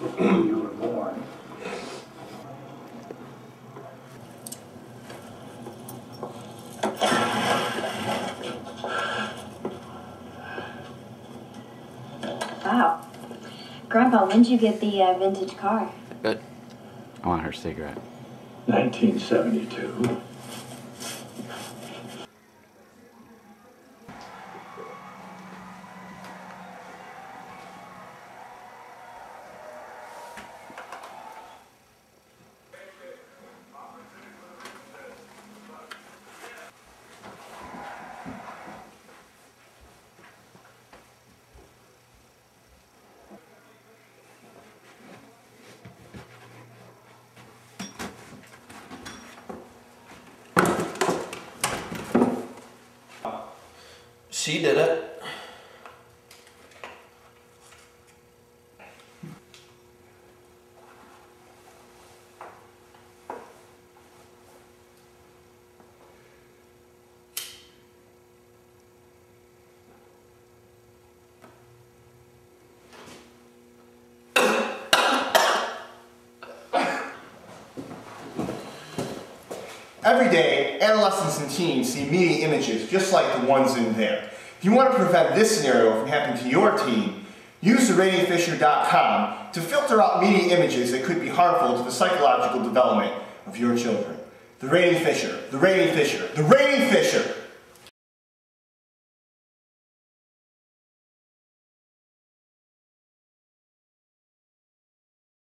you were born. Wow. Grandpa, when did you get the uh, vintage car? Good. I want her cigarette. 1972. She did it. Every day, adolescents and teens see media images just like the ones in there. If you want to prevent this scenario from happening to your teen, use theratingfisher.com to filter out media images that could be harmful to the psychological development of your children. The Rating Fisher, the Rating Fisher, the Rating Fisher!